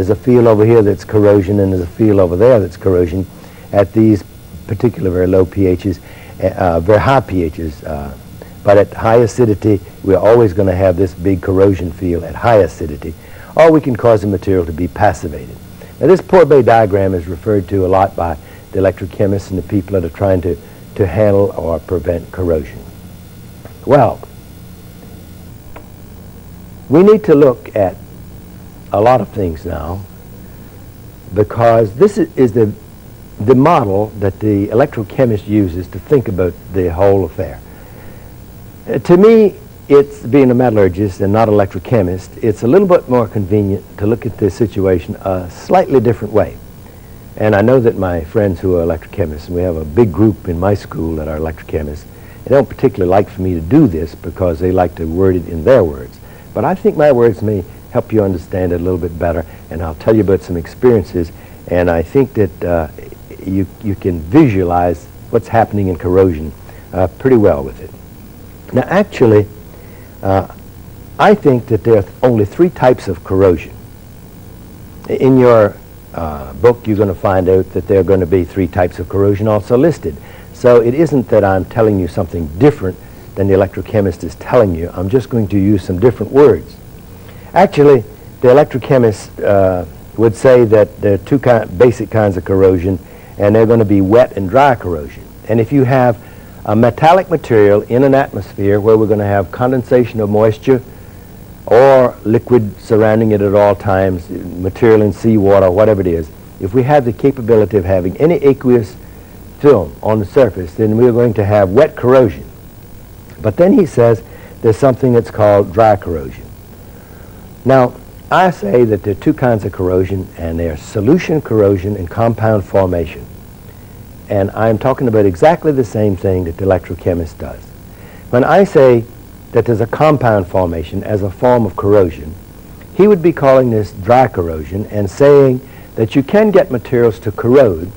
There's a field over here that's corrosion and there's a field over there that's corrosion at these particular very low pHs, uh, very high pHs. Uh, but at high acidity, we're always going to have this big corrosion field at high acidity, or we can cause the material to be passivated. Now this Pourbaix diagram is referred to a lot by the electrochemists and the people that are trying to, to handle or prevent corrosion. Well, we need to look at a lot of things now because this is, the, the model that the electrochemist uses to think about the whole affair. Uh, to me, it's being a metallurgist and not electrochemist, it's a little bit more convenient to look at this situation a slightly different way. And I know that my friends who are electrochemists, and we have a big group in my school that are electrochemists, they don't particularly like for me to do this because they like to word it in their words. But I think my words may help you understand it a little bit better, and I'll tell you about some experiences, and I think that uh, you, you can visualize what's happening in corrosion uh, pretty well with it. Now, actually, uh, I think that there are only three types of corrosion. In your uh, book, you're going to find out that there are going to be three types of corrosion also listed. So it isn't that I'm telling you something different than the electrochemist is telling you. I'm just going to use some different words. Actually, the electrochemist uh, would say that there are two basic kinds of corrosion, and they're going to be wet and dry corrosion. And if you have a metallic material in an atmosphere where we're going to have condensation of moisture or liquid surrounding it at all times, material in seawater, whatever it is, if we have the capability of having any aqueous film on the surface, then we're going to have wet corrosion. But then he says there's something that's called dry corrosion. Now, I say that there are two kinds of corrosion, and they are solution corrosion and compound formation. And I'm talking about exactly the same thing that the electrochemist does. When I say that there's a compound formation as a form of corrosion, he would be calling this dry corrosion and saying that you can get materials to corrode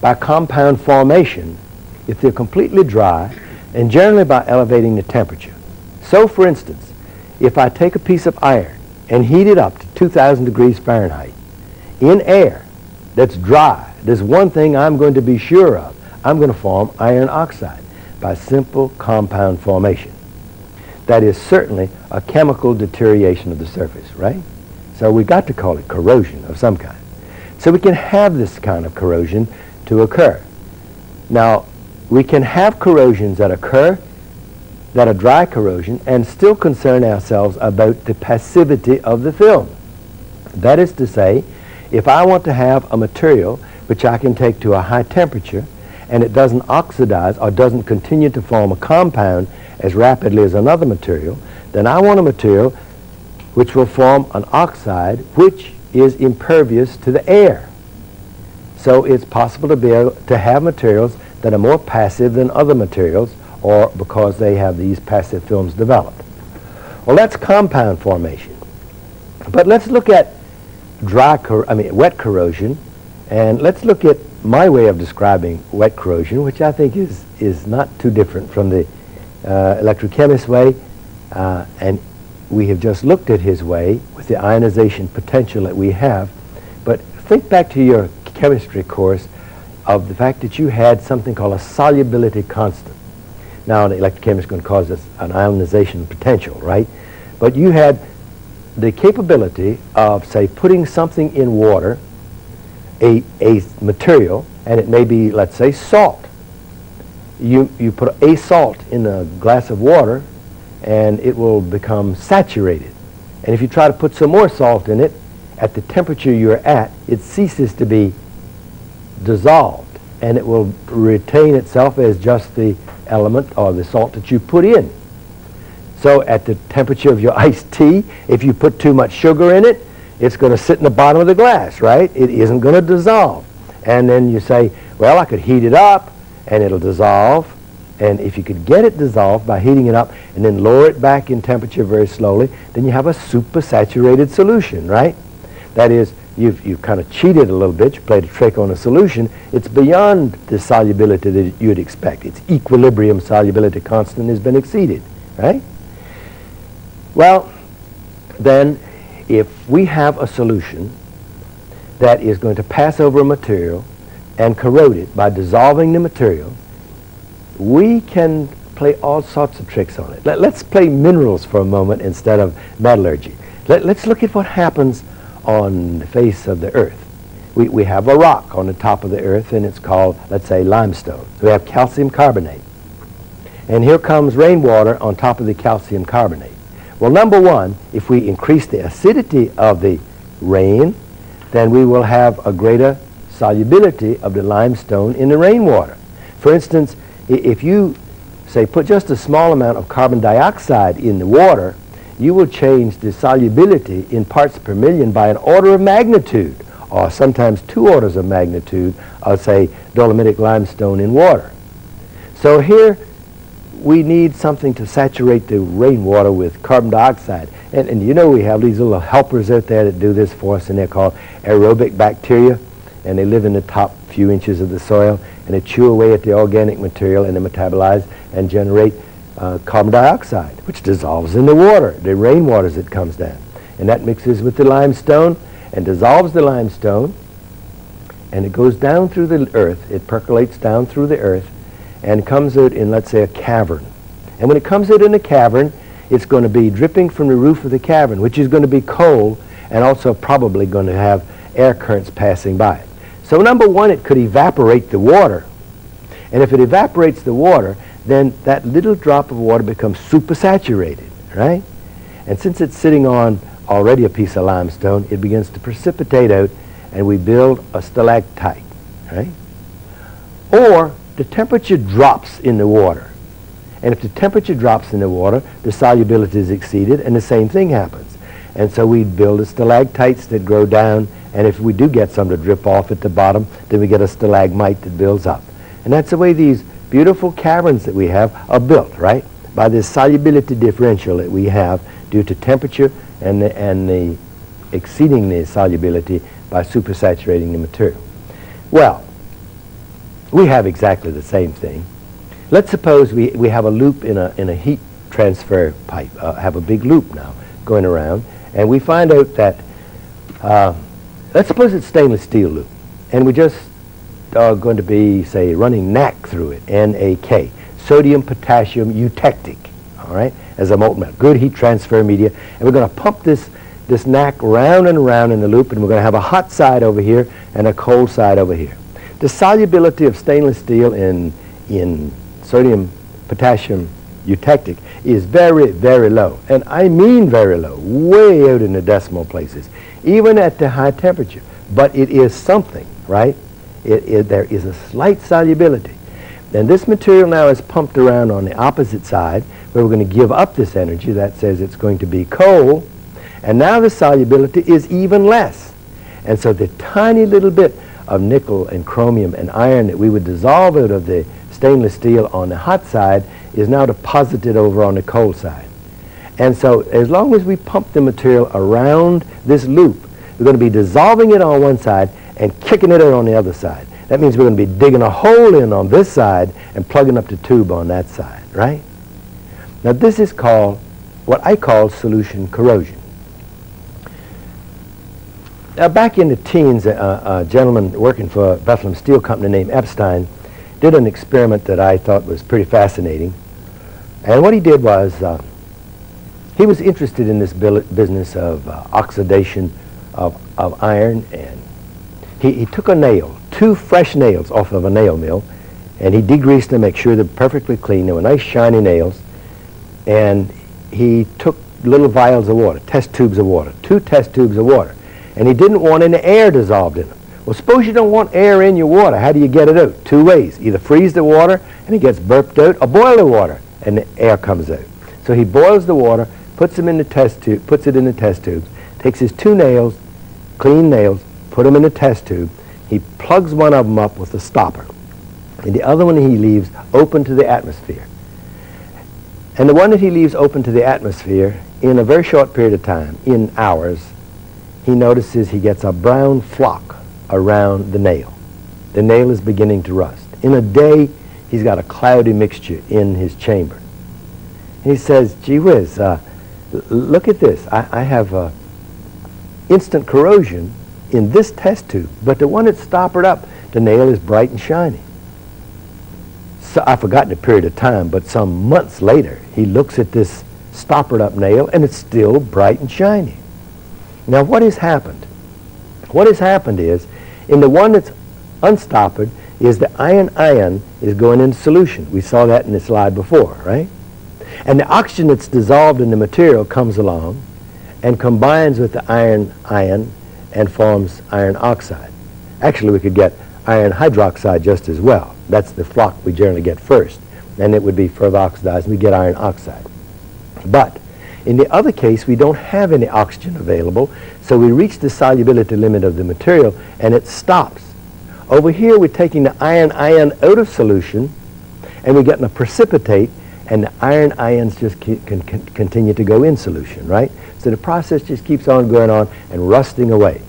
by compound formation if they're completely dry and generally by elevating the temperature. So, for instance, if I take a piece of iron and heat it up to 2,000 degrees Fahrenheit in air that's dry, there's one thing I'm going to be sure of. I'm going to form iron oxide by simple compound formation. That is certainly a chemical deterioration of the surface, right? So we've got to call it corrosion of some kind. So we can have this kind of corrosion to occur. Now, we can have corrosions that occur that are dry corrosion and still concern ourselves about the passivity of the film. That is to say, if I want to have a material which I can take to a high temperature and it doesn't oxidize or doesn't continue to form a compound as rapidly as another material, then I want a material which will form an oxide which is impervious to the air. So it's possible to be to have materials that are more passive than other materials or because they have these passive films developed. Well, that's compound formation. But let's look at dry, I mean, wet corrosion, and let's look at my way of describing wet corrosion, which I think is, is not too different from the uh, electrochemist way, uh, and we have just looked at his way with the ionization potential that we have. But think back to your chemistry course of the fact that you had something called a solubility constant. Now, an electrochemist is going to cause us an ionization potential, right? But you had the capability of, say, putting something in water, a, a material, and it may be, let's say, salt. You, you put a salt in a glass of water, and it will become saturated. And if you try to put some more salt in it, at the temperature you're at, it ceases to be dissolved, and it will retain itself as just the element or the salt that you put in. So at the temperature of your iced tea, if you put too much sugar in it, it's going to sit in the bottom of the glass, right? It isn't going to dissolve. And then you say, well, I could heat it up and it'll dissolve. And if you could get it dissolved by heating it up and then lower it back in temperature very slowly, then you have a supersaturated solution, right? That is, you've, you've kind of cheated a little bit. You played a trick on a solution. It's beyond the solubility that you'd expect. Its equilibrium solubility constant has been exceeded, right? Well, then if we have a solution that is going to pass over a material and corrode it by dissolving the material, we can play all sorts of tricks on it. Let, us play minerals for a moment instead of metallurgy. Let, us look at what happens on the face of the earth. We, we have a rock on the top of the earth, and it's called, let's say, limestone. We have calcium carbonate. And here comes rainwater on top of the calcium carbonate. Well, number one, if we increase the acidity of the rain, then we will have a greater solubility of the limestone in the rainwater. For instance, if you say put just a small amount of carbon dioxide in the water, you will change the solubility in parts per million by an order of magnitude, or sometimes two orders of magnitude of, say, dolomitic limestone in water. So here we need something to saturate the rainwater with carbon dioxide. And, and you know we have these little helpers out there that do this for us, and they're called aerobic bacteria, and they live in the top few inches of the soil, and they chew away at the organic material, and they metabolize and generate uh, carbon dioxide, which dissolves in the water, the rainwater as it comes down. And that mixes with the limestone and dissolves the limestone, and it goes down through the earth. It percolates down through the earth and comes out in, let's say, a cavern. And when it comes out in a cavern, it's going to be dripping from the roof of the cavern, which is going to be cold and also probably going to have air currents passing by it. So number one, it could evaporate the water. And if it evaporates the water, then that little drop of water becomes supersaturated, right? And since it's sitting on already a piece of limestone, it begins to precipitate out and we build a stalactite, right? Or the temperature drops in the water. And if the temperature drops in the water, the solubility is exceeded and the same thing happens. And so we build a stalactites that grow down and if we do get some to drip off at the bottom, then we get a stalagmite that builds up. And that's the way these beautiful caverns that we have are built, right? By this solubility differential that we have due to temperature and the, and the exceeding the solubility by supersaturating the material. Well, we have exactly the same thing. Let's suppose we, we have a loop in a, in a heat transfer pipe, uh, have a big loop now going around, and we find out that, uh, let's suppose it's stainless steel loop, and we just are going to be, say, running NAK through it, N-A-K, sodium potassium eutectic, all right, as a molten metal, good heat transfer media, and we're going to pump this, this NAK round and around in the loop, and we're going to have a hot side over here and a cold side over here. The solubility of stainless steel in, in sodium potassium eutectic is very, very low. And I mean very low, way out in the decimal places, even at the high temperature. But it is something, right? It, it, there is a slight solubility. And this material now is pumped around on the opposite side where we're going to give up this energy. That says it's going to be coal. And now the solubility is even less. And so the tiny little bit of nickel and chromium and iron that we would dissolve out of the stainless steel on the hot side is now deposited over on the cold side. And so as long as we pump the material around this loop, we're going to be dissolving it on one side and kicking it in on the other side. That means we're going to be digging a hole in on this side and plugging up the tube on that side, right? Now this is called what I call solution corrosion. Now back in the teens, a gentleman working for a Bethlehem Steel Company named Epstein did an experiment that I thought was pretty fascinating. And what he did was, uh, he was interested in this business of uh, oxidation of, of iron and he, he took a nail, two fresh nails off of a nail mill, and he degreased them, make sure they're perfectly clean. They were nice shiny nails. And he took little vials of water, test tubes of water, two test tubes of water. And he didn't want any air dissolved in them. Well, suppose you don't want air in your water. How do you get it out? Two ways. Either freeze the water and it gets burped out, or boil the water and the air comes out. So he boils the water, puts them in the test tube, puts it in the test tubes, takes his two nails, clean nails, put them in a test tube. He plugs one of them up with a stopper, and the other one he leaves open to the atmosphere. And the one that he leaves open to the atmosphere, in a very short period of time, in hours, he notices he gets a brown floc around the nail. The nail is beginning to rust. In a day, he's got a cloudy mixture in his chamber. He says, gee whiz, uh, look at this. I, I have uh, instant corrosion in this test tube, but the one that's stoppered up, the nail is bright and shiny. So I've forgotten the period of time, but some months later, he looks at this stoppered up nail and it's still bright and shiny. Now what has happened? What has happened is, in the one that's unstoppered, is the iron ion is going into solution. We saw that in the slide before, right? And the oxygen that's dissolved in the material comes along and combines with the iron ion and forms iron oxide. Actually, we could get iron hydroxide just as well. That's the floc we generally get first. And it would be further oxidized, and we get iron oxide. But in the other case, we don't have any oxygen available, so we reach the solubility limit of the material, and it stops. Over here, we're taking the iron ion out of solution, and we're getting a precipitate, and the iron ions just continue to go in solution, right? So the process just keeps on going on and rusting away.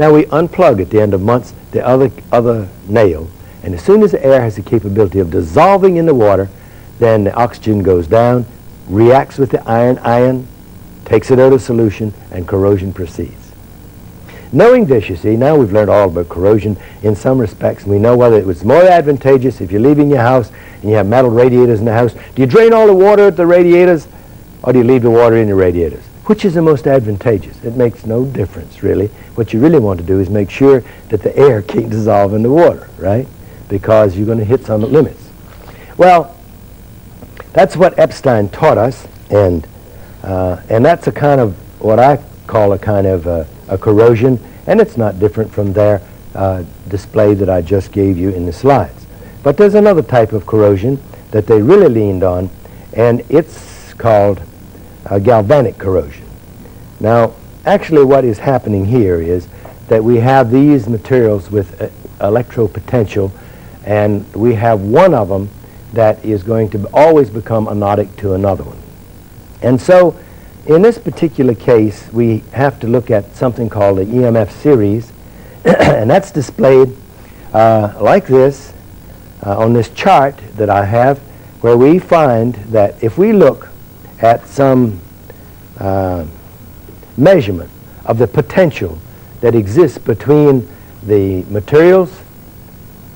Now we unplug at the end of months the other, other nail, and as soon as the air has the capability of dissolving in the water, then the oxygen goes down, reacts with the iron ion, takes it out of solution, and corrosion proceeds. Knowing this, you see, now we've learned all about corrosion in some respects, we know whether it was more advantageous if you're leaving your house and you have metal radiators in the house. Do you drain all the water at the radiators, or do you leave the water in the radiators? Which is the most advantageous? It makes no difference, really. What you really want to do is make sure that the air can't dissolve in the water, right? Because you're going to hit some limits. Well, that's what Epstein taught us, and, uh, and that's a kind of what I call a kind of uh, a corrosion, and it's not different from their uh, display that I just gave you in the slides. But there's another type of corrosion that they really leaned on, and it's called uh, galvanic corrosion. Now, actually what is happening here is that we have these materials with uh, electropotential, and we have one of them that is going to always become anodic to another one. And so in this particular case, we have to look at something called the EMF series, and that's displayed uh, like this uh, on this chart that I have, where we find that if we look at some uh, measurement of the potential that exists between the materials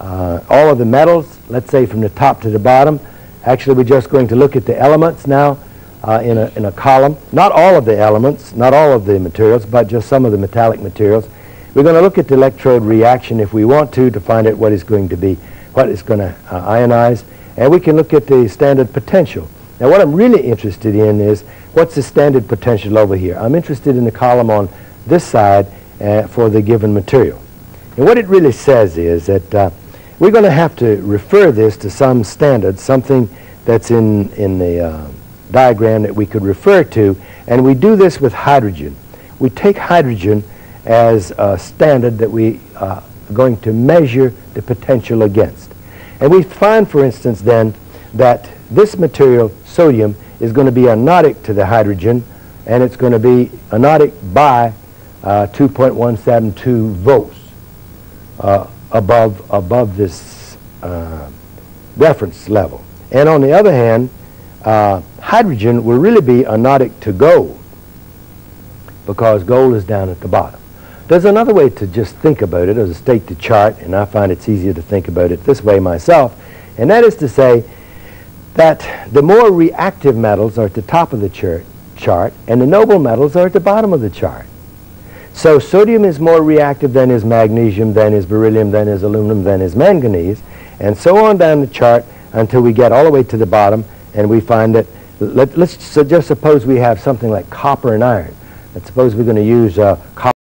uh, all of the metals, let's say from the top to the bottom. Actually, we're just going to look at the elements now uh, in, a, in a column. Not all of the elements, not all of the materials, but just some of the metallic materials. We're going to look at the electrode reaction if we want to, to find out what is going to be, what is going to uh, ionize. And we can look at the standard potential. Now, what I'm really interested in is what's the standard potential over here. I'm interested in the column on this side uh, for the given material. And what it really says is that uh, we're going to have to refer this to some standard, something that's in, in the uh, diagram that we could refer to, and we do this with hydrogen. We take hydrogen as a standard that we uh, are going to measure the potential against. And we find, for instance, then, that this material, sodium, is going to be anodic to the hydrogen, and it's going to be anodic by uh, 2.172 volts. Uh, above, above this uh, reference level. And on the other hand, uh, hydrogen will really be anodic to gold because gold is down at the bottom. There's another way to just think about it, as a state the chart, and I find it's easier to think about it this way myself, and that is to say that the more reactive metals are at the top of the chart, and the noble metals are at the bottom of the chart. So sodium is more reactive than is magnesium, than is beryllium, than is aluminum, than is manganese, and so on down the chart until we get all the way to the bottom and we find that, let, us just suppose we have something like copper and iron. Let's suppose we're going to use uh, copper